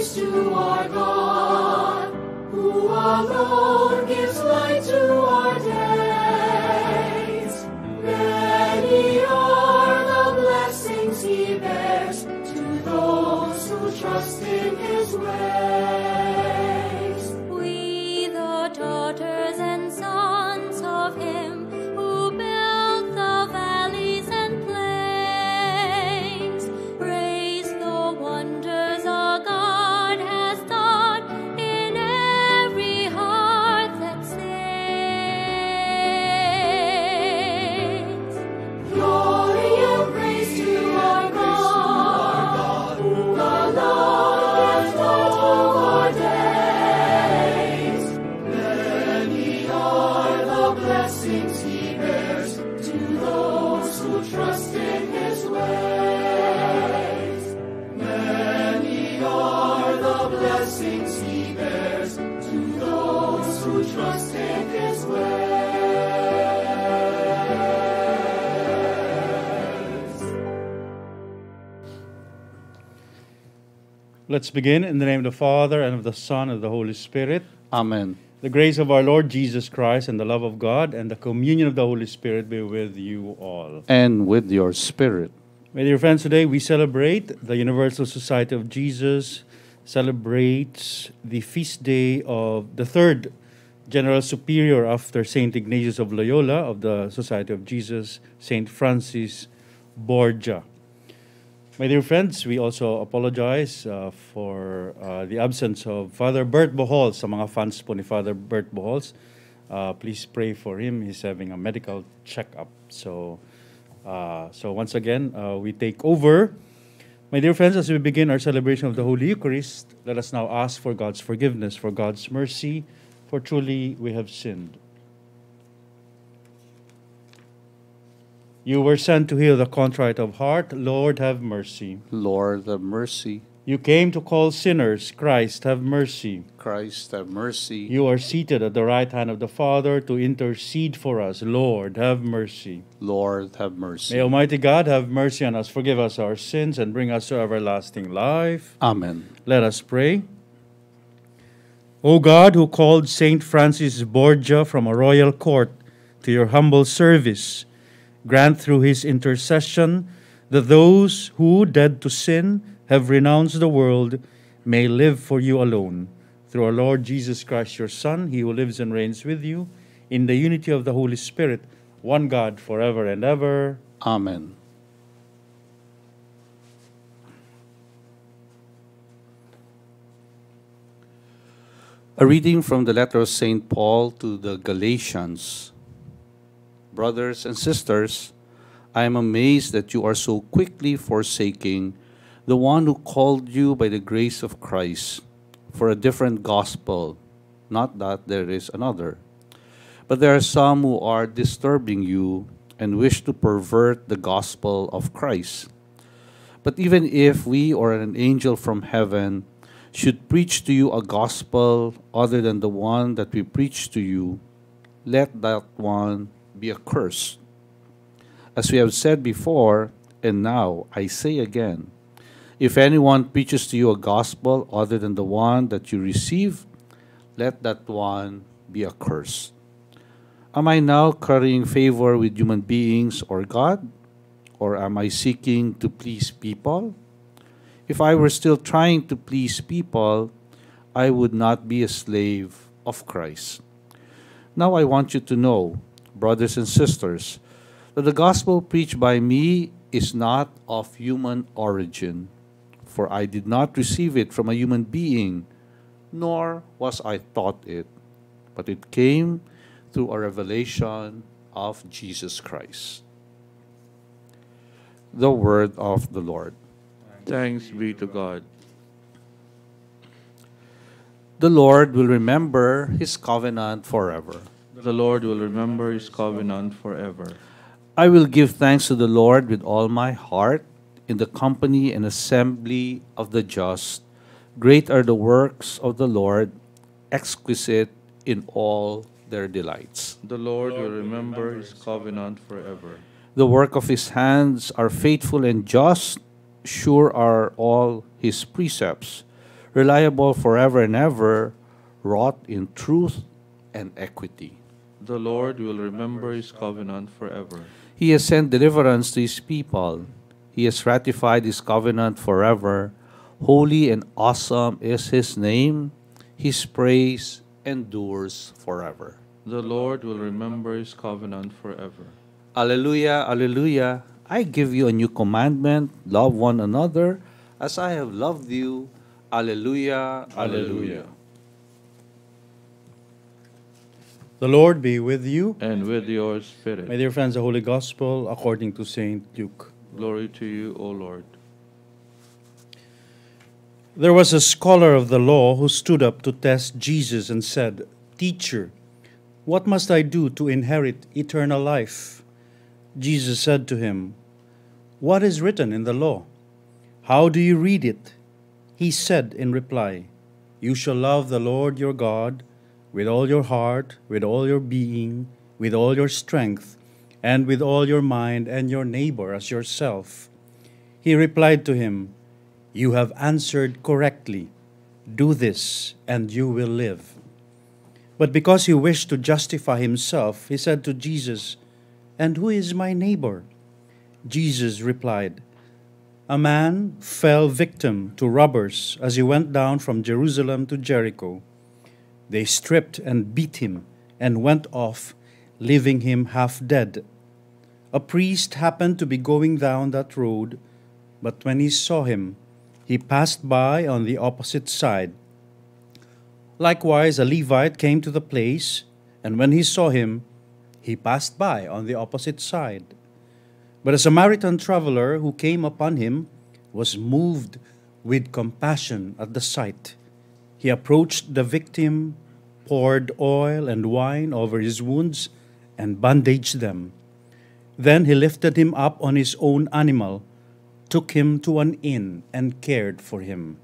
praise to our God, who alone Let's begin in the name of the Father, and of the Son, and of the Holy Spirit. Amen. The grace of our Lord Jesus Christ, and the love of God, and the communion of the Holy Spirit be with you all. And with your spirit. My dear friends, today we celebrate the Universal Society of Jesus celebrates the feast day of the third General Superior after Saint Ignatius of Loyola of the Society of Jesus, Saint Francis Borgia. My dear friends, we also apologize uh, for uh, the absence of Father Bert Bohol, sa mga fans po ni Father Bert Bohols. Uh, please pray for him. He's having a medical checkup. So, uh, so once again, uh, we take over. My dear friends, as we begin our celebration of the Holy Eucharist, let us now ask for God's forgiveness, for God's mercy, for truly we have sinned. You were sent to heal the contrite of heart. Lord, have mercy. Lord, have mercy. You came to call sinners. Christ, have mercy. Christ, have mercy. You are seated at the right hand of the Father to intercede for us. Lord, have mercy. Lord, have mercy. May Almighty God have mercy on us, forgive us our sins, and bring us to everlasting life. Amen. Let us pray. O God, who called Saint Francis Borgia from a royal court to your humble service, grant through his intercession that those who, dead to sin, have renounced the world may live for you alone. Through our Lord Jesus Christ, your Son, he who lives and reigns with you, in the unity of the Holy Spirit, one God, forever and ever. Amen. A reading from the letter of St. Paul to the Galatians. Brothers and sisters, I am amazed that you are so quickly forsaking the one who called you by the grace of Christ for a different gospel, not that there is another. But there are some who are disturbing you and wish to pervert the gospel of Christ. But even if we or an angel from heaven should preach to you a gospel other than the one that we preach to you, let that one be a curse. As we have said before, and now I say again, if anyone preaches to you a gospel other than the one that you received, let that one be accursed. Am I now currying favor with human beings or God? Or am I seeking to please people? If I were still trying to please people, I would not be a slave of Christ. Now I want you to know, brothers and sisters, that the gospel preached by me is not of human origin, for I did not receive it from a human being, nor was I taught it, but it came through a revelation of Jesus Christ. The word of the Lord. Thanks be to God. The Lord will remember his covenant forever. The Lord will remember his covenant forever. I will give thanks to the Lord with all my heart in the company and assembly of the just. Great are the works of the Lord, exquisite in all their delights. The Lord will remember his covenant forever. The work of his hands are faithful and just, sure are all his precepts. reliable forever and ever, wrought in truth and equity. The Lord will remember his covenant forever. He has sent deliverance to his people. He has ratified his covenant forever. Holy and awesome is his name. His praise endures forever. The Lord will remember his covenant forever. Alleluia, alleluia. I give you a new commandment love one another as I have loved you. Alleluia, alleluia. The Lord be with you. And with your spirit. My dear friends, the Holy Gospel according to St. Luke. Glory to you, O Lord. There was a scholar of the law who stood up to test Jesus and said, Teacher, what must I do to inherit eternal life? Jesus said to him, What is written in the law? How do you read it? He said in reply, You shall love the Lord your God with all your heart, with all your being, with all your strength, and with all your mind, and your neighbor as yourself. He replied to him, You have answered correctly. Do this, and you will live. But because he wished to justify himself, he said to Jesus, And who is my neighbor? Jesus replied, A man fell victim to robbers as he went down from Jerusalem to Jericho. They stripped and beat him and went off, leaving him half dead. A priest happened to be going down that road, but when he saw him, he passed by on the opposite side. Likewise, a Levite came to the place, and when he saw him, he passed by on the opposite side. But a Samaritan traveler who came upon him was moved with compassion at the sight. He approached the victim, poured oil and wine over his wounds, and bandaged them. Then he lifted him up on his own animal, took him to an inn, and cared for him.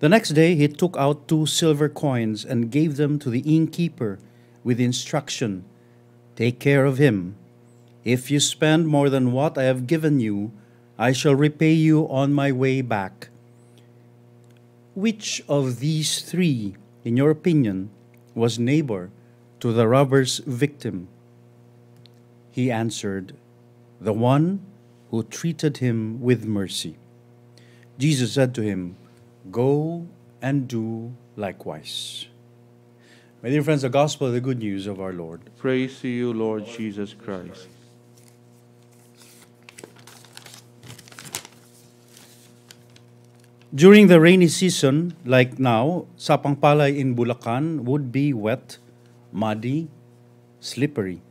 The next day he took out two silver coins and gave them to the innkeeper with instruction Take care of him. If you spend more than what I have given you, I shall repay you on my way back. Which of these three, in your opinion, was neighbor to the robber's victim? He answered, The one who treated him with mercy. Jesus said to him, Go and do likewise. My dear friends, the gospel the good news of our Lord. Praise to you, Lord Jesus Christ. During the rainy season, like now, sapang palay in Bulacan would be wet, muddy, slippery.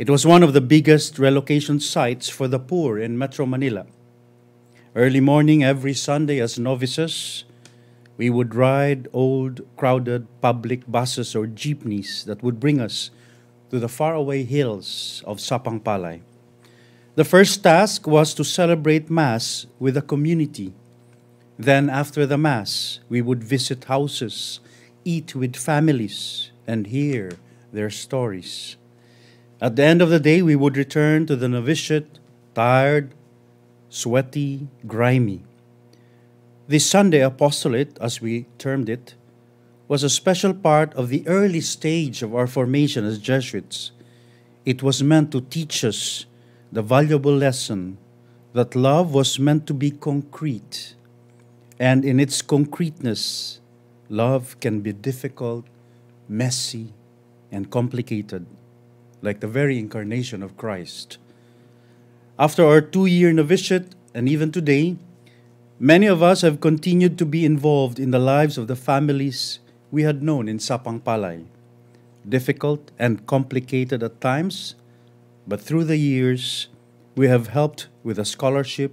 It was one of the biggest relocation sites for the poor in Metro Manila. Early morning every Sunday as novices, we would ride old, crowded public buses or jeepneys that would bring us to the faraway hills of Sapang Palay. The first task was to celebrate Mass with the community. Then, after the Mass, we would visit houses, eat with families, and hear their stories. At the end of the day, we would return to the novitiate, tired, sweaty, grimy. The Sunday apostolate, as we termed it, was a special part of the early stage of our formation as Jesuits. It was meant to teach us the valuable lesson that love was meant to be concrete. And in its concreteness, love can be difficult, messy, and complicated, like the very incarnation of Christ. After our two year novitiate, and even today, many of us have continued to be involved in the lives of the families we had known in Sapang Palay. Difficult and complicated at times, but through the years, we have helped with a scholarship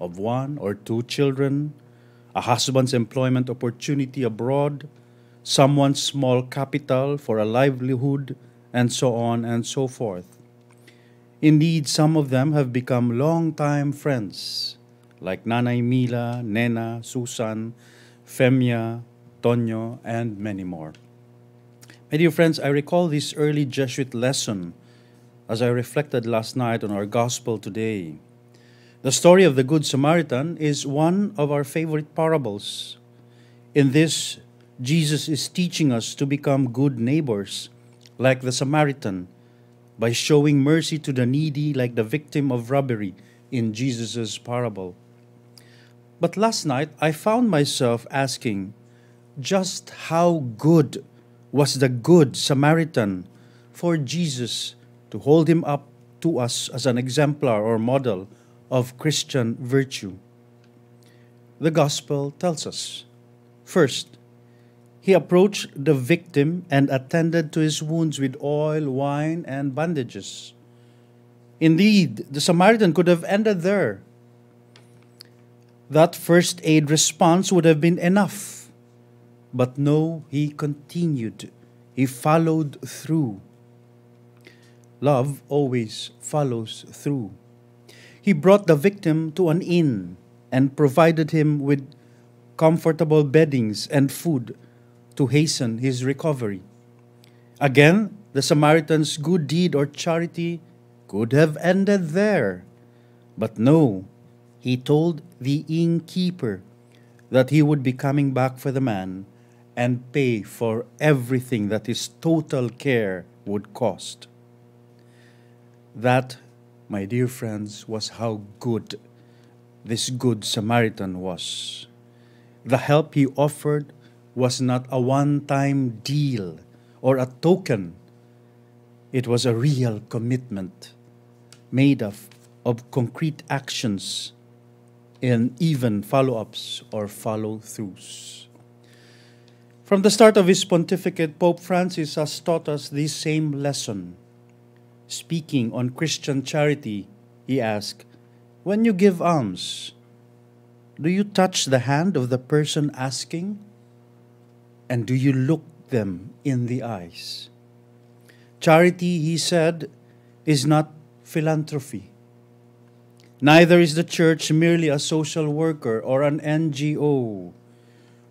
of one or two children, a husband's employment opportunity abroad, someone's small capital for a livelihood, and so on and so forth. Indeed, some of them have become long-time friends, like Nanay Mila, Nena, Susan, Femia, Tonyo, and many more. My dear friends, I recall this early Jesuit lesson as I reflected last night on our gospel today. The story of the Good Samaritan is one of our favorite parables. In this, Jesus is teaching us to become good neighbors, like the Samaritan, by showing mercy to the needy, like the victim of robbery in Jesus' parable. But last night, I found myself asking just how good was the Good Samaritan for Jesus to hold him up to us as an exemplar or model of Christian virtue. The Gospel tells us first, he approached the victim and attended to his wounds with oil, wine, and bandages. Indeed, the Samaritan could have ended there. That first aid response would have been enough. But no, he continued. He followed through. Love always follows through. He brought the victim to an inn and provided him with comfortable beddings and food to hasten his recovery. Again, the Samaritan's good deed or charity could have ended there. But no, he told the innkeeper that he would be coming back for the man and pay for everything that his total care would cost. That, my dear friends, was how good this good Samaritan was. The help he offered was not a one time deal or a token, it was a real commitment made of, of concrete actions and even follow ups or follow throughs. From the start of his pontificate, Pope Francis has taught us this same lesson. Speaking on Christian charity, he asked, When you give alms, do you touch the hand of the person asking? And do you look them in the eyes? Charity, he said, is not philanthropy. Neither is the church merely a social worker or an NGO.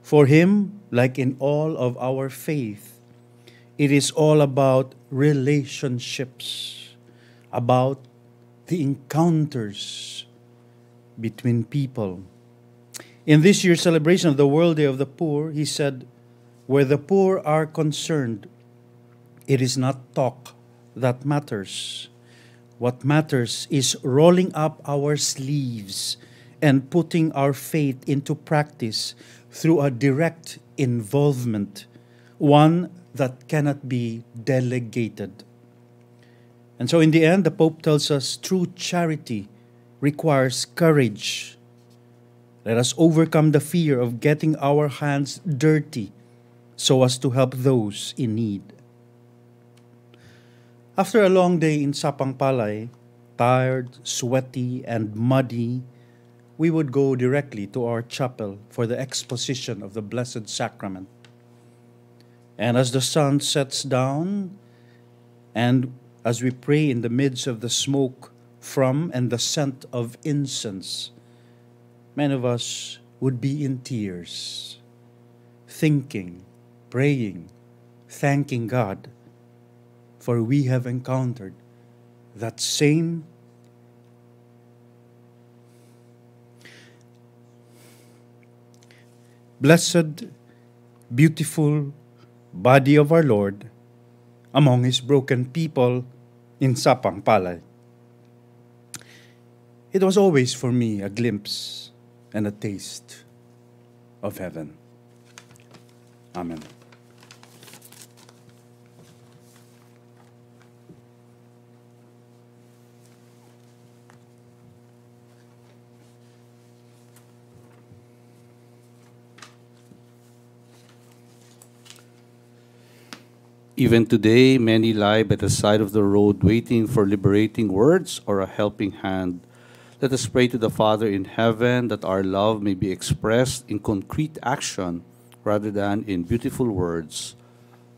For him, like in all of our faith, it is all about relationships, about the encounters between people. In this year's celebration of the World Day of the Poor, he said, Where the poor are concerned, it is not talk that matters. What matters is rolling up our sleeves and putting our faith into practice through a direct involvement, one that cannot be delegated. And so, in the end, the Pope tells us true charity requires courage. Let us overcome the fear of getting our hands dirty so as to help those in need. After a long day in Sapang Palay, tired, sweaty, and muddy, we would go directly to our chapel for the exposition of the Blessed Sacrament. And as the sun sets down, and as we pray in the midst of the smoke from and the scent of incense, many of us would be in tears, thinking, praying, thanking God, for we have encountered that same blessed, beautiful body of our Lord among his broken people in Sapang Palay. It was always for me a glimpse and a taste of heaven. Amen. Even today, many lie by the side of the road waiting for liberating words or a helping hand. Let us pray to the Father in heaven that our love may be expressed in concrete action rather than in beautiful words.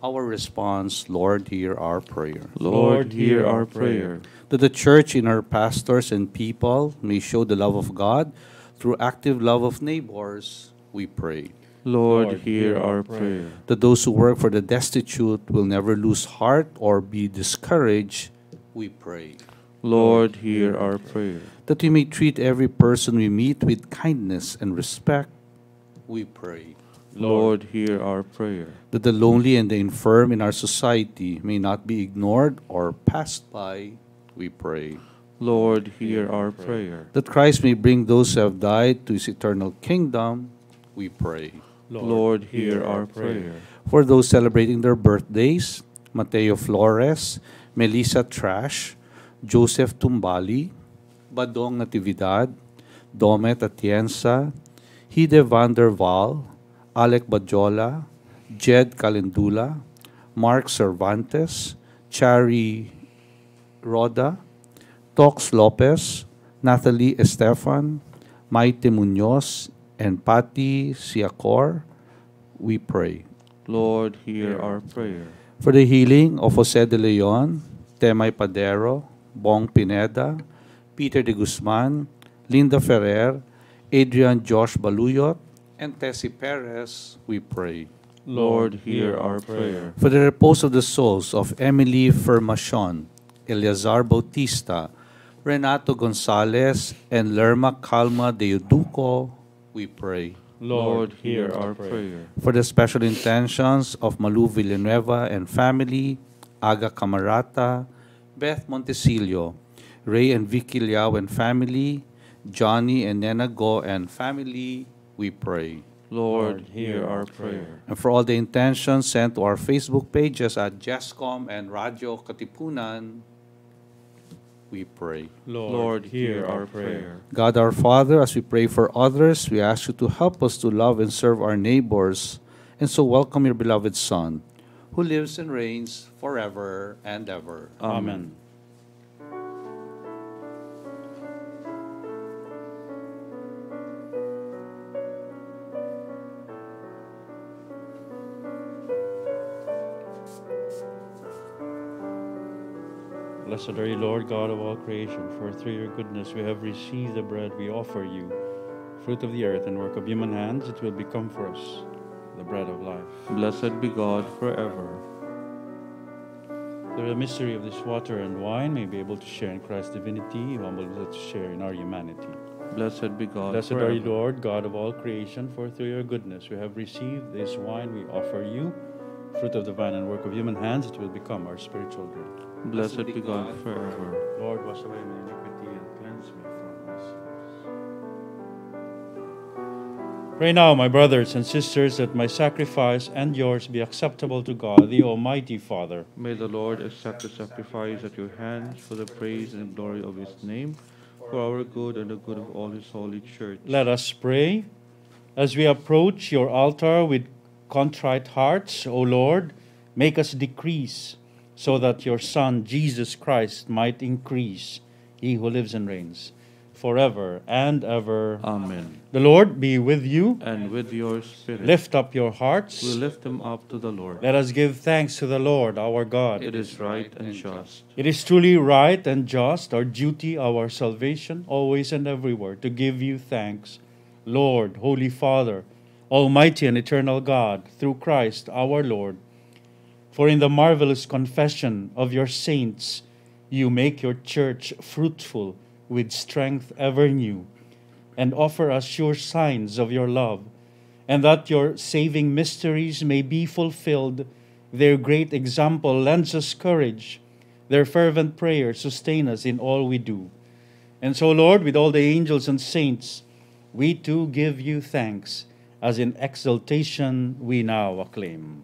Our response, Lord, hear our prayer. Lord, hear our prayer. That the church in our pastors and people may show the love of God through active love of neighbors, we pray. Lord, hear our prayer. That those who work for the destitute will never lose heart or be discouraged, we pray. Lord, hear our prayer. That we may treat every person we meet with kindness and respect, we pray. Lord, hear our prayer. That the lonely and the infirm in our society may not be ignored or passed by, we pray. Lord, hear our prayer. That Christ may bring those who have died to his eternal kingdom, we pray. Lord, hear our prayer. For those celebrating their birthdays, Mateo Flores, Melissa Trash, Joseph Tumbali, Badong Natividad, Domet Atienza, Hide van der Waal, Alec Bajola, Jed Calendula, Mark Cervantes, Chari Roda, Tox Lopez, Natalie Estefan, Maite Munoz, and Patti Siakor, we pray. Lord, hear our prayer. For the healing of Jose de Leon, Temay Padero, Bong Pineda, Peter de Guzman, Linda Ferrer, Adrian Josh Baluyot, and Tessie Perez, we pray. Lord, hear our prayer. For the repose of the souls of Emily Fermachon, Eleazar Bautista, Renato Gonzalez, and Lerma Calma de Uduco, we pray. Lord, hear our prayer. For the special intentions of Malu Villanueva and family, Aga Camarata, Beth Montesilio, Ray and Vicky Liao and family, Johnny and Nena Go and family, we pray. Lord, hear our prayer. And for all the intentions sent to our Facebook pages at JESCOM and Radyo Katipunan, we pray. Lord, hear our prayer. God our Father, as we pray for others, we ask you to help us to love and serve our neighbors, and so welcome your beloved Son, who lives and reigns forever and ever. Amen. Blessed are you, Lord God of all creation, for through your goodness we have received the bread we offer you, fruit of the earth and work of human hands, it will become for us the bread of life. Blessed be God forever. Through the mystery of this water and wine, may be able to share in Christ's divinity, you humbled to share in our humanity. Blessed be God Blessed forever. are you, Lord, God of all creation, for through your goodness we have received this wine we offer you, fruit of the vine and work of human hands, it will become our spiritual drink. Blessed be God forever. Lord, wash away my iniquity and cleanse me from my sins. Pray now, my brothers and sisters, that my sacrifice and yours be acceptable to God, the Almighty Father. May the Lord accept the sacrifice at your hands for the praise and glory of his name, for our good and the good of all his holy church. Let us pray. As we approach your altar with contrite hearts, O Lord, make us decrease, so that your Son, Jesus Christ, might increase, he who lives and reigns forever and ever. Amen. The Lord be with you. And with your spirit, Lift up your hearts. we lift them up to the Lord. Let us give thanks to the Lord our God. It is right and just. It is truly right and just, our duty, our salvation, always and everywhere, to give you thanks, Lord, Holy Father, Almighty and eternal God, through Christ our Lord. For in the marvelous confession of your saints, you make your church fruitful with strength ever new, and offer us sure signs of your love, and that your saving mysteries may be fulfilled. Their great example lends us courage. Their fervent prayers sustain us in all we do. And so, Lord, with all the angels and saints, we too give you thanks, as in exaltation we now acclaim.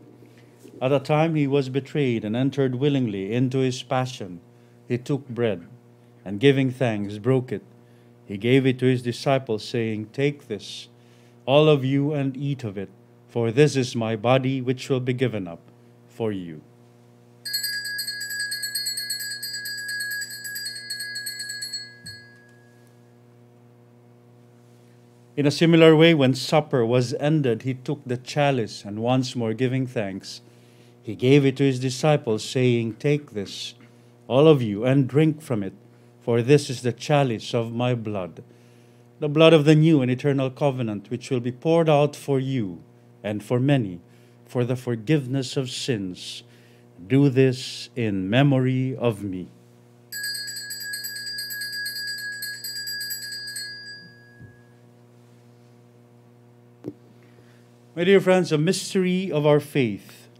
At the time he was betrayed and entered willingly into his passion, he took bread, and giving thanks, broke it. He gave it to his disciples, saying, Take this, all of you, and eat of it, for this is my body which will be given up for you. In a similar way, when supper was ended, he took the chalice and once more giving thanks, he gave it to his disciples, saying, Take this, all of you, and drink from it, for this is the chalice of my blood, the blood of the new and eternal covenant, which will be poured out for you and for many for the forgiveness of sins. Do this in memory of me. My dear friends, a mystery of our faith.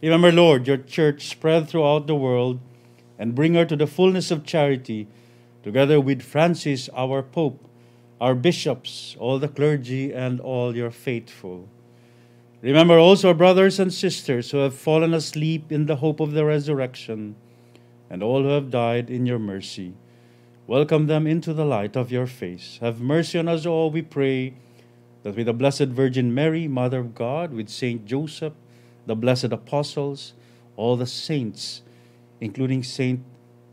Remember, Lord, your church spread throughout the world and bring her to the fullness of charity, together with Francis, our Pope, our bishops, all the clergy, and all your faithful. Remember also our brothers and sisters who have fallen asleep in the hope of the resurrection, and all who have died in your mercy. Welcome them into the light of your face. Have mercy on us all, we pray, that with the Blessed Virgin Mary, Mother of God, with Saint Joseph, the blessed apostles, all the saints, including Saint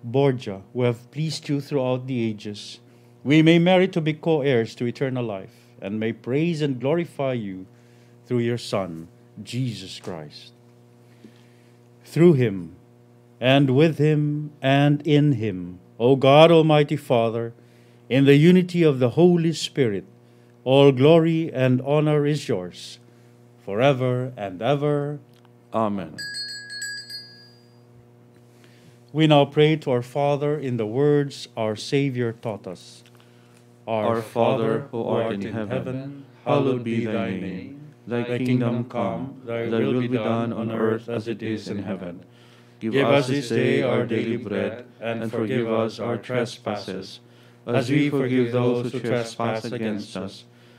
Borgia, who have pleased you throughout the ages, we may merit to be co heirs to eternal life, and may praise and glorify you through your Son, Jesus Christ. Through him, and with him, and in him, O God Almighty Father, in the unity of the Holy Spirit, all glory and honor is yours, forever and ever. Amen. We now pray to our Father in the words our Savior taught us. Our Father, who art in heaven, hallowed be thy name. Thy kingdom come, thy will be done on earth as it is in heaven. Give us this day our daily bread, and forgive us our trespasses, as we forgive those who trespass against us.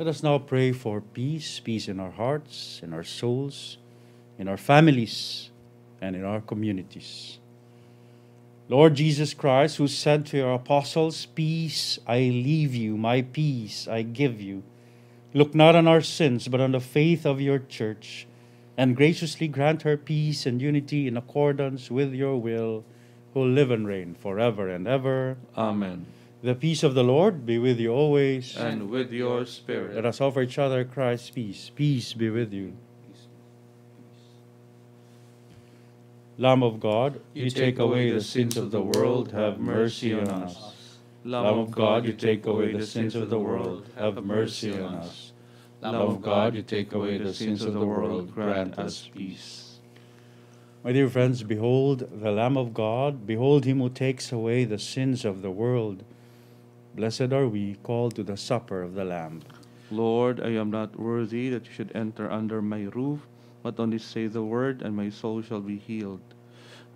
Let us now pray for peace, peace in our hearts, in our souls, in our families, and in our communities. Lord Jesus Christ, who said to your apostles, Peace I leave you, my peace I give you, look not on our sins, but on the faith of your church, and graciously grant her peace and unity in accordance with your will, who live and reign forever and ever. Amen. The peace of the Lord be with you always. And with your spirit. Let us offer each other Christ's peace. Peace be with you. Lamb of God, you take away the sins of the world, have mercy on us. Lamb of God, you take away the sins of the world, have mercy on us. Lamb of God, you take away the sins of the world, grant us peace. My dear friends, behold the Lamb of God, behold him who takes away the sins of the world. Blessed are we called to the supper of the Lamb. Lord, I am not worthy that you should enter under my roof, but only say the word, and my soul shall be healed.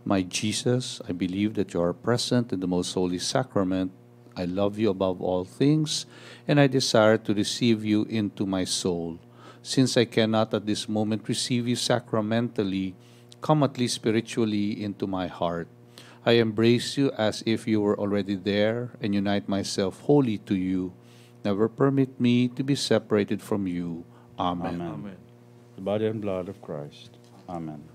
My Jesus, I believe that you are present in the most holy sacrament. I love you above all things, and I desire to receive you into my soul. Since I cannot at this moment receive you sacramentally, come at least spiritually into my heart. I embrace you as if you were already there and unite myself wholly to you. Never permit me to be separated from you. Amen. Amen. The body and blood of Christ. Amen.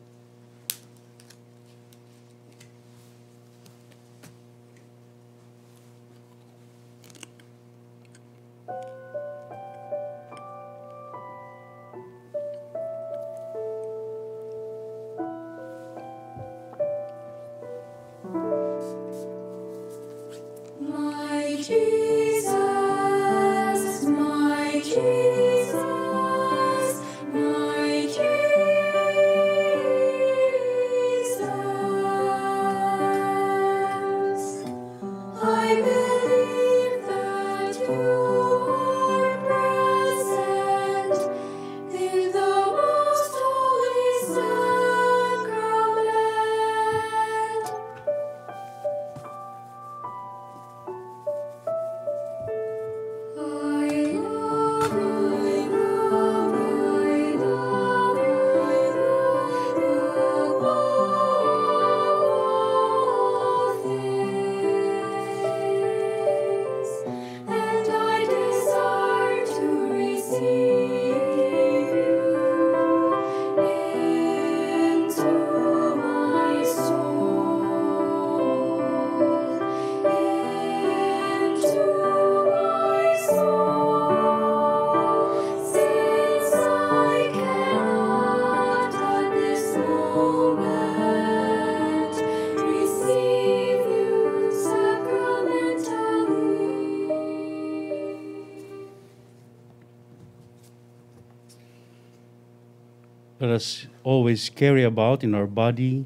Let us always carry about in our body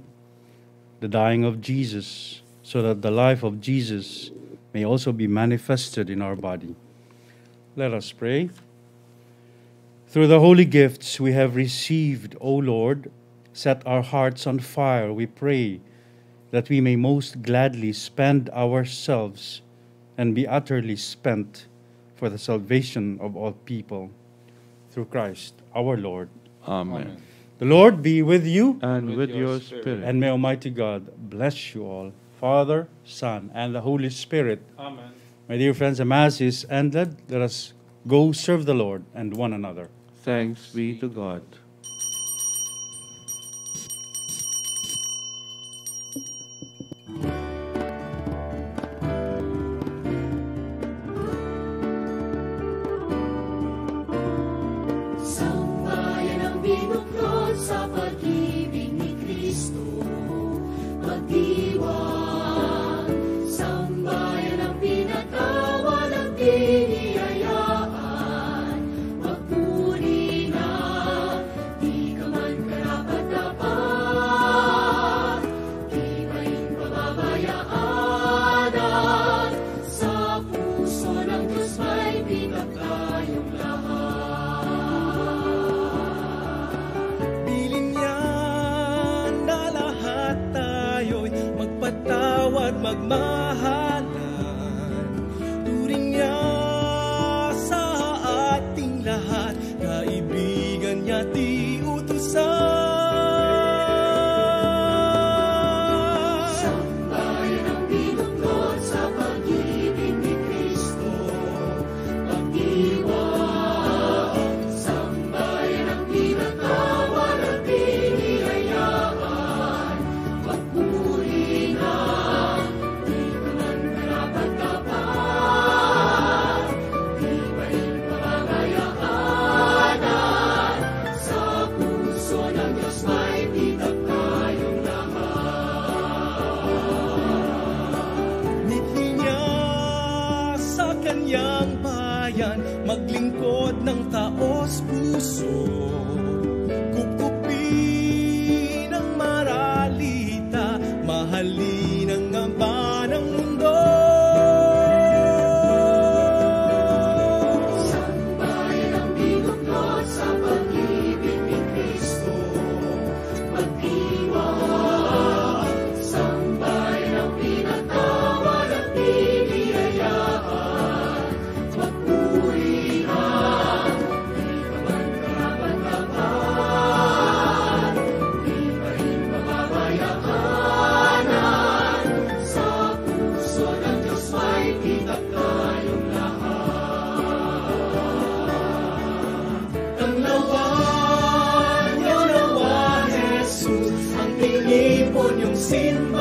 the dying of Jesus, so that the life of Jesus may also be manifested in our body. Let us pray. Through the holy gifts we have received, O Lord, set our hearts on fire, we pray, that we may most gladly spend ourselves and be utterly spent for the salvation of all people. Through Christ our Lord. Amen. The Lord be with you, And with your spirit. and may Almighty God bless you all, Father, Son, and the Holy Spirit. Amen. My dear friends, the Mass is ended. Let us go serve the Lord and one another. Thanks be to God. Tanglawan